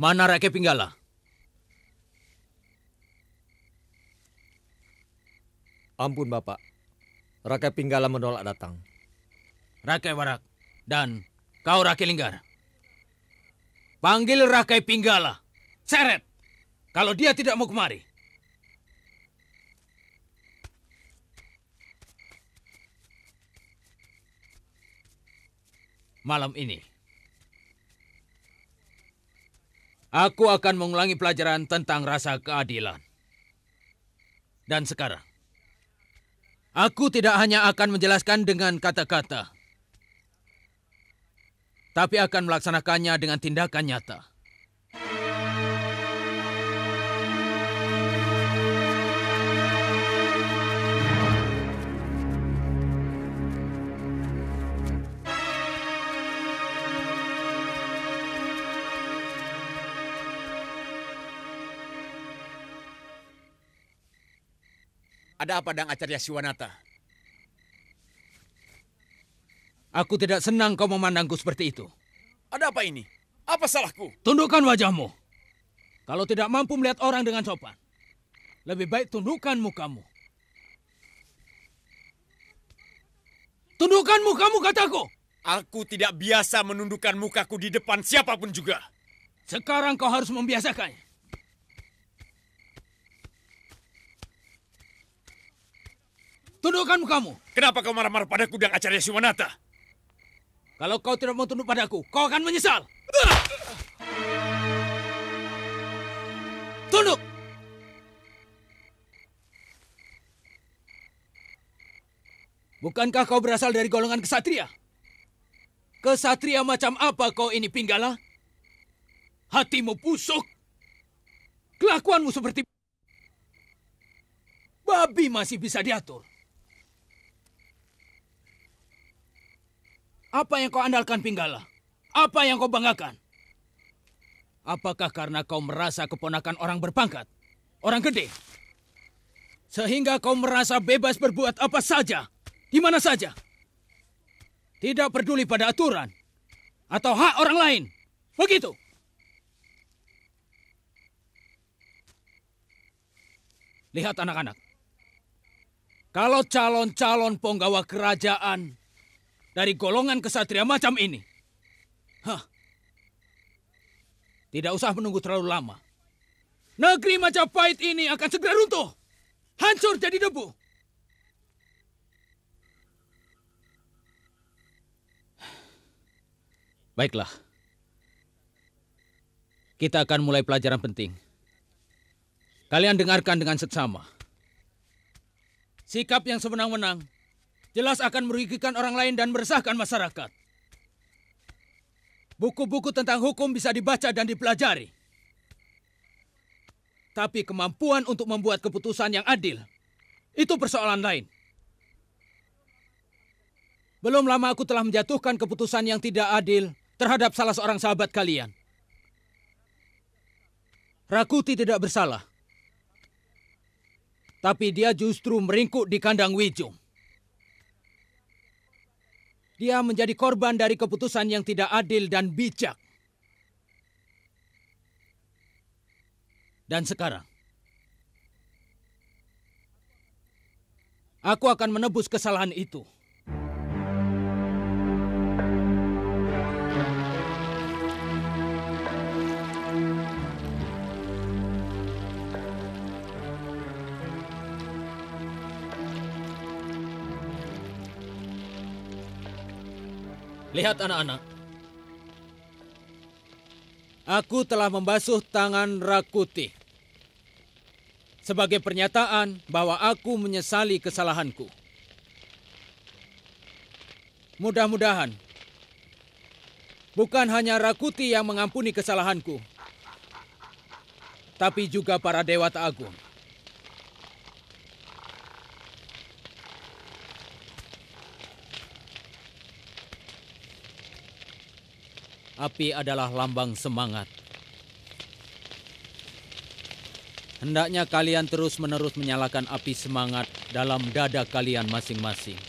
Mana Rakyat Pinggala? Ampun Bapak, Rakyat Pinggala menolak datang. Rakyat Warak dan kau Rakyat Linggar. Panggil Rakyat Pinggala. Seret. Kalau dia tidak mau kemari. Malam ini. Aku akan mengulangi pelajaran tentang rasa keadilan. Dan sekarang. Aku tidak hanya akan menjelaskan dengan kata-kata. Tapi akan melaksanakannya dengan tindakan nyata. Ada apa dengan Acarya Siwanata? Aku tidak senang kau memandangku seperti itu. Ada apa ini? Apa salahku? Tundukkan wajahmu. Kalau tidak mampu melihat orang dengan sopan, lebih baik tundukkan mukamu. Tundukkan mukamu, kataku. Aku tidak biasa menundukkan mukaku di depan siapa pun juga. Sekarang kau harus membiasakannya. Tundukkan mukamu. Kenapa kau marah-marah padaku dan Acarya Siwanata? Kalau kau tidak mau tunduk padaku, kau akan menyesal. Tunduk! Bukankah kau berasal dari golongan kesatria? Kesatria macam apa kau ini, Pinggala? Hatimu busuk. Kelakuanmu seperti... Babi masih bisa diatur. Apa yang kau andalkan, Pinggala? Apa yang kau banggakan? Apakah karena kau merasa keponakan orang berpangkat? Orang gede? Sehingga kau merasa bebas berbuat apa saja, di mana saja? Tidak peduli pada aturan atau hak orang lain. Begitu. Lihat anak-anak. Kalau calon-calon penggawa kerajaan dari golongan kesatria macam ini, hah, tidak usah menunggu terlalu lama. Negeri Majapahit ini akan segera runtuh. Hancur jadi debu. Baiklah. Kita akan mulai pelajaran penting. Kalian dengarkan dengan seksama. Sikap yang semenang-menang jelas akan merugikan orang lain dan meresahkan masyarakat. Buku-buku tentang hukum bisa dibaca dan dipelajari. Tapi kemampuan untuk membuat keputusan yang adil, itu persoalan lain. Belum lama aku telah menjatuhkan keputusan yang tidak adil terhadap salah seorang sahabat kalian. Rakuti tidak bersalah. Tapi dia justru meringkuk di kandang Wijung. Dia menjadi korban dari keputusan yang tidak adil dan bijak. Dan sekarang, aku akan menebus kesalahan itu. Lihat anak-anak. Aku telah membasuh tangan Rakuti. Sebagai pernyataan bahwa aku menyesali kesalahanku. Mudah-mudahan bukan hanya Rakuti yang mengampuni kesalahanku, tapi juga para Dewata Agung. Api adalah lambang semangat. Hendaknya kalian terus-menerus menyalakan api semangat dalam dada kalian masing-masing.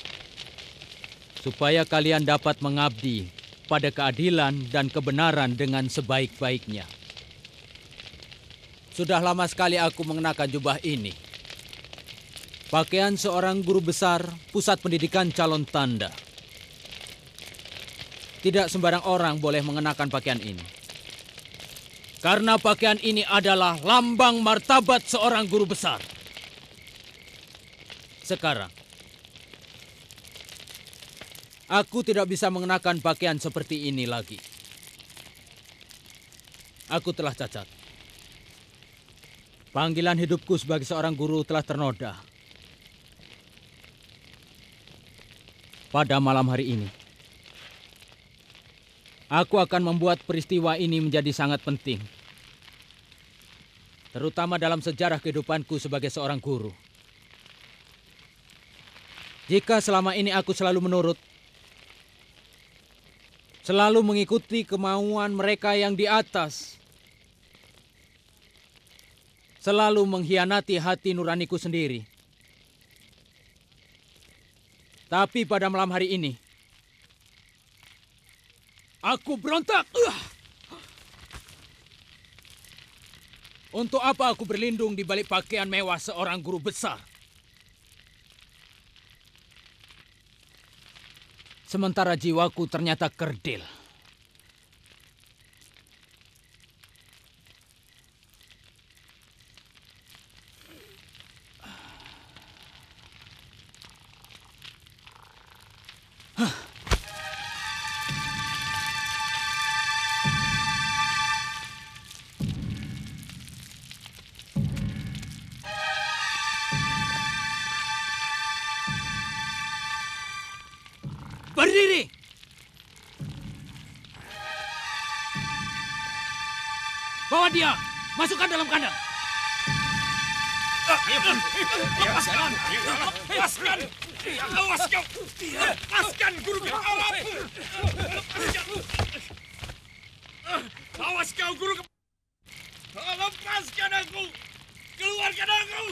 Supaya kalian dapat mengabdi pada keadilan dan kebenaran dengan sebaik-baiknya. Sudah lama sekali aku mengenakan jubah ini. Pakaian seorang guru besar pusat pendidikan calon tanda. Tidak sembarang orang boleh mengenakan pakaian ini. Karena pakaian ini adalah lambang martabat seorang guru besar. Sekarang, aku tidak bisa mengenakan pakaian seperti ini lagi. Aku telah cacat. Panggilan hidupku sebagai seorang guru telah ternoda. Pada malam hari ini, aku akan membuat peristiwa ini menjadi sangat penting. Terutama dalam sejarah kehidupanku sebagai seorang guru. Jika selama ini aku selalu menurut, selalu mengikuti kemauan mereka yang di atas, selalu mengkhianati hati nuraniku sendiri. Tapi pada malam hari ini, aku berontak. Untuk apa aku berlindung di balik pakaian mewah seorang guru besar? Sementara jiwaku ternyata kerdil. Berdiri! Bawa dia! Masukkan dalam kandang! Lepaskan! Lepaskan! Awas kau! Lepaskan guru kau! Awas kau guru! Lepaskan aku! Keluarkan aku!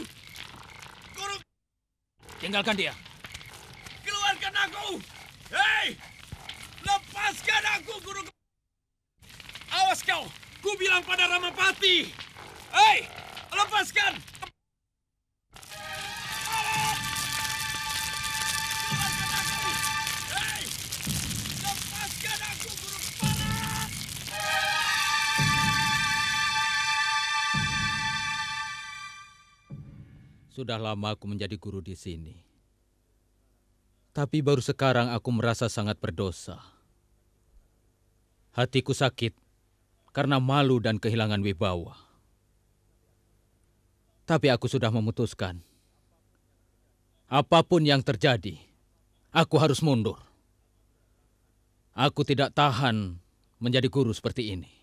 Guru, Tinggalkan dia. keluarkan aku! Hei! Lepaskan aku, guru! Awas kau! Ku bilang pada Ramapati! Hei! Lepaskan! Sudah lama aku menjadi guru di sini. Tapi baru sekarang aku merasa sangat berdosa. Hatiku sakit karena malu dan kehilangan wibawa. Tapi aku sudah memutuskan. Apa pun yang terjadi, aku harus mundur. Aku tidak tahan menjadi guru seperti ini.